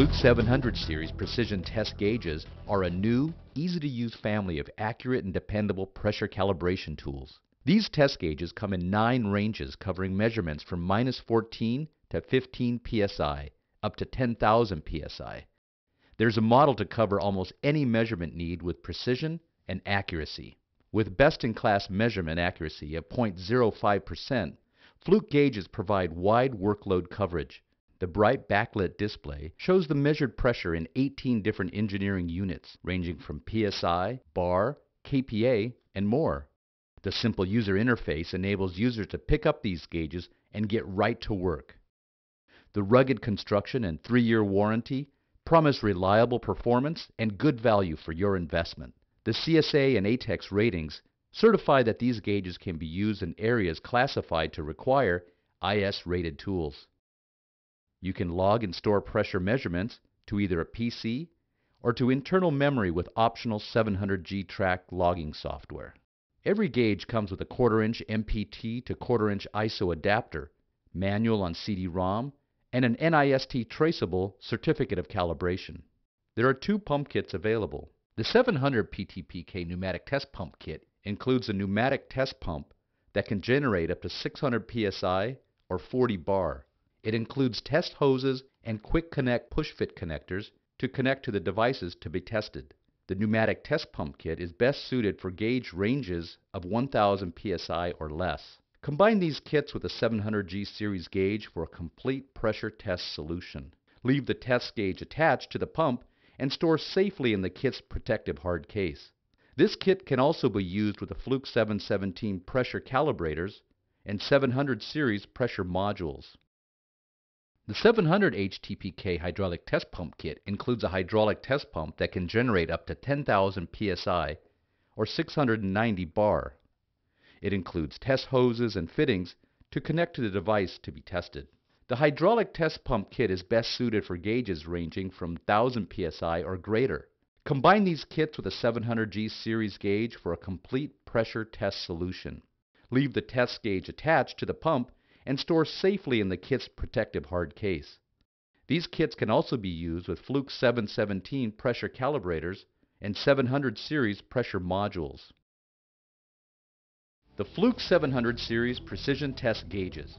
Fluke 700 series precision test gauges are a new, easy-to-use family of accurate and dependable pressure calibration tools. These test gauges come in nine ranges covering measurements from minus 14 to 15 psi, up to 10,000 psi. There's a model to cover almost any measurement need with precision and accuracy. With best-in-class measurement accuracy of 0.05%, Fluke gauges provide wide workload coverage. The bright backlit display shows the measured pressure in 18 different engineering units, ranging from PSI, bar, kPa, and more. The simple user interface enables users to pick up these gauges and get right to work. The rugged construction and three-year warranty promise reliable performance and good value for your investment. The CSA and ATEX ratings certify that these gauges can be used in areas classified to require IS-rated tools. You can log and store pressure measurements to either a PC or to internal memory with optional 700G track logging software. Every gauge comes with a quarter inch MPT to quarter inch ISO adapter, manual on CD-ROM, and an NIST traceable certificate of calibration. There are two pump kits available. The 700 PTPK pneumatic test pump kit includes a pneumatic test pump that can generate up to 600 psi or 40 bar. It includes test hoses and quick connect push fit connectors to connect to the devices to be tested. The pneumatic test pump kit is best suited for gauge ranges of 1000 psi or less. Combine these kits with a 700G series gauge for a complete pressure test solution. Leave the test gauge attached to the pump and store safely in the kit's protective hard case. This kit can also be used with the Fluke 717 pressure calibrators and 700 series pressure modules. The 700 HTPK hydraulic test pump kit includes a hydraulic test pump that can generate up to 10,000 psi or 690 bar. It includes test hoses and fittings to connect to the device to be tested. The hydraulic test pump kit is best suited for gauges ranging from 1000 psi or greater. Combine these kits with a 700G series gauge for a complete pressure test solution. Leave the test gauge attached to the pump and store safely in the kit's protective hard case. These kits can also be used with Fluke 717 pressure calibrators and 700 series pressure modules. The Fluke 700 series precision test gauges